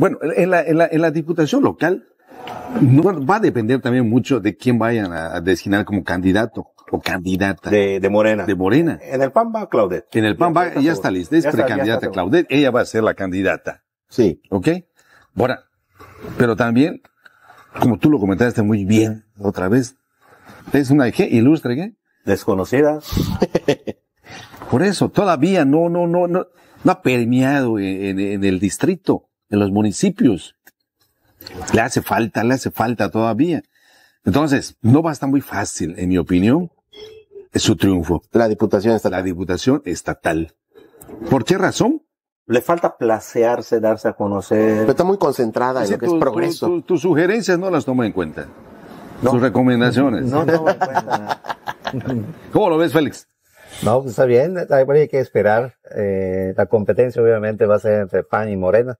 Bueno, en la, en la, en la diputación local no, va a depender también mucho de quién vayan a designar como candidato o candidata. De, de Morena. De Morena. En el PAN va Claudet. En el PAN va, ya está lista, es precandidata Claudet, ella va a ser la candidata. Sí. ¿Ok? Ahora, pero también, como tú lo comentaste muy bien otra vez, es una, ¿qué? Ilustre, ¿qué? Desconocida. Por eso, todavía no, no, no, no, no ha permeado en, en el distrito, en los municipios. Le hace falta, le hace falta todavía. Entonces, no va a estar muy fácil, en mi opinión, es su triunfo. La diputación estatal. La diputación estatal. ¿Por qué razón? Le falta placearse, darse a conocer. Pero está muy concentrada en lo que es progreso. tus sugerencias no las toma en cuenta. Sus recomendaciones. No toma en cuenta. ¿Cómo lo ves, Félix? No, pues está bien, hay que esperar. Eh, la competencia obviamente va a ser entre PAN y Morena.